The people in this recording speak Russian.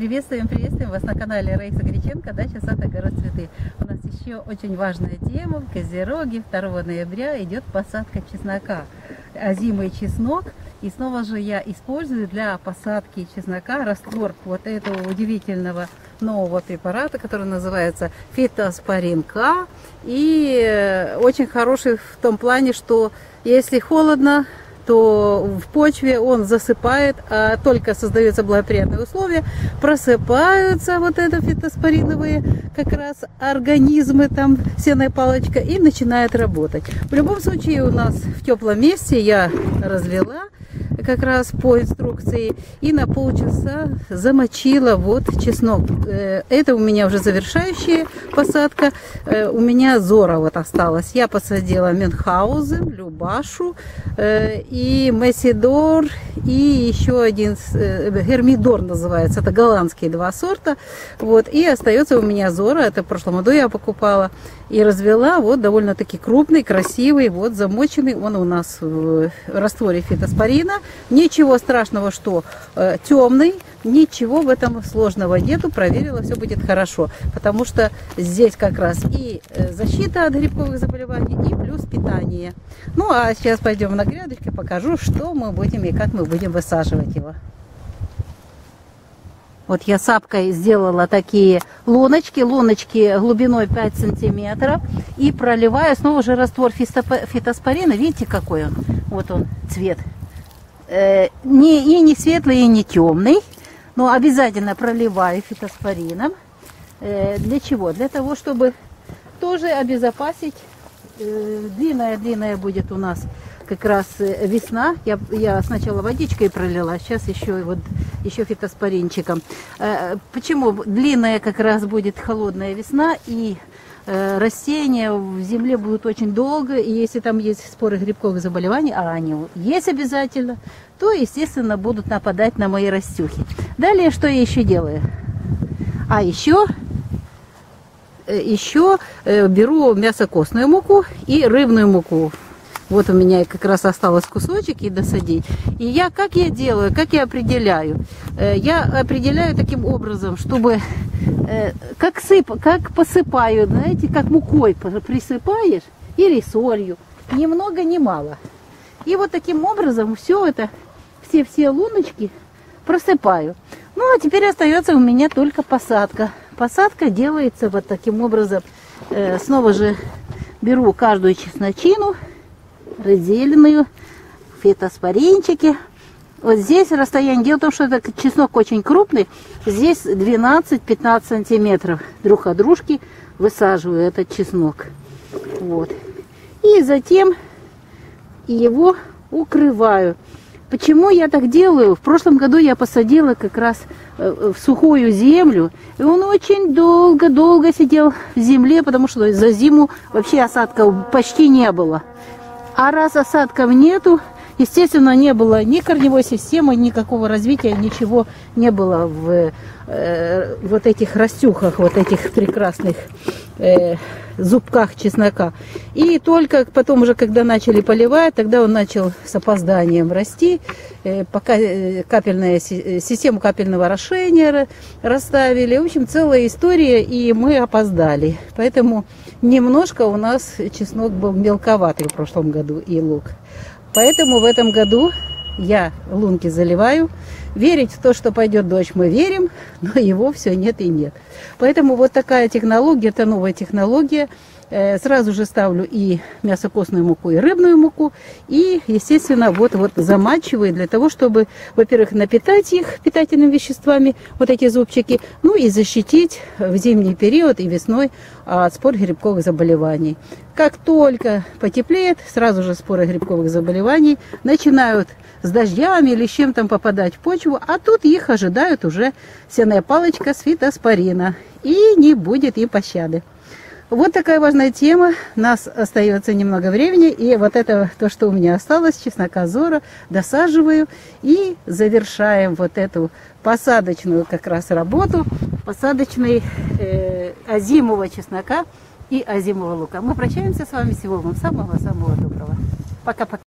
Приветствуем, приветствуем вас на канале Раиса Греченко, дача сад огород цветы. У нас еще очень важная тема. В Козероге 2 ноября идет посадка чеснока. Озимый чеснок. И снова же я использую для посадки чеснока раствор вот этого удивительного нового препарата, который называется фитоспорин К. И э, очень хороший в том плане, что если холодно, то в почве он засыпает, а только создаются благоприятные условия, просыпаются вот это фитоспориновые как раз организмы, там сеная палочка, и начинает работать. В любом случае у нас в теплом месте я развела как раз по инструкции и на полчаса замочила вот чеснок. Э, это у меня уже завершающая посадка. Э, у меня зора вот осталась. Я посадила Мюнхгаузен, Любашу э, и Месидор и еще один Гермидор называется. Это голландские два сорта. Вот. И остается у меня зора. Это в прошлом году я покупала и развела. Вот довольно-таки крупный, красивый, вот замоченный. Он у нас в растворе фитоспорина. Ничего страшного, что э, темный, ничего в этом сложного нету. Проверила, все будет хорошо. Потому что здесь как раз и э, защита от грибковых заболеваний, и плюс питание. Ну, а сейчас пойдем на грядочки, покажу, что мы будем и как мы будем высаживать его. Вот я сапкой сделала такие луночки, луночки глубиной 5 сантиметров. И проливаю снова же раствор фитоспорина. Видите, какой он? Вот он, цвет. Э, не, и не светлый, и не темный. Но обязательно проливаю фитоспорином. Э, для чего? Для того, чтобы тоже обезопасить. Длинная-длинная э, будет у нас как раз э, весна. Я, я сначала водичкой пролила, сейчас еще, вот, еще фитоспоринчиком. Э, почему? Длинная как раз будет холодная весна и растения в земле будут очень долго, и если там есть споры грибковых заболеваний, а они есть обязательно, то, естественно, будут нападать на мои растюхи. Далее, что я еще делаю? А еще еще беру мясокостную муку и рыбную муку. Вот у меня как раз осталось кусочек и досадить. И я, как я делаю, как я определяю? Э, я определяю таким образом, чтобы э, как, сып, как посыпаю, знаете, как мукой присыпаешь или солью. Ни много, ни мало. И вот таким образом все это, все-все луночки просыпаю. Ну, а теперь остается у меня только посадка. Посадка делается вот таким образом. Э, снова же беру каждую чесночину, разделенную, фитоспоринчики. Вот здесь расстояние, дело в том, что этот чеснок очень крупный, здесь 12-15 сантиметров друг от дружки высаживаю этот чеснок. Вот. И затем его укрываю. Почему я так делаю? В прошлом году я посадила как раз э, в сухую землю, и он очень долго-долго сидел в земле, потому что за зиму вообще осадков почти не было. А раз осадков нету, естественно, не было ни корневой системы, никакого развития, ничего не было в э, вот этих растюхах, вот этих прекрасных э, зубках чеснока. И только потом уже, когда начали поливать, тогда он начал с опозданием расти. Э, пока э, капельная, э, систему капельного орошения расставили. В общем, целая история, и мы опоздали. Поэтому немножко у нас чеснок был мелковатый в прошлом году и лук. Поэтому в этом году я лунки заливаю. Верить в то, что пойдет дождь, мы верим, но его все нет и нет. Поэтому вот такая технология, это новая технология. Э, сразу же ставлю и мясокостную муку, и рыбную муку. И, естественно, вот, вот замачиваю для того, чтобы, во-первых, напитать их питательными веществами, вот эти зубчики, ну и защитить в зимний период и весной от спор грибковых заболеваний. Как только потеплеет, сразу же споры грибковых заболеваний начинают с дождями или с чем там попадать в почву, а тут их ожидают уже сеная палочка с фитоспорина. И не будет им пощады. Вот такая важная тема. Нас остается немного времени. И вот это то, что у меня осталось, чеснока зора, досаживаю. И завершаем вот эту посадочную как раз работу. Посадочной э, озимого чеснока и озимого лука. Мы прощаемся с вами. Всего вам самого-самого доброго. Пока-пока.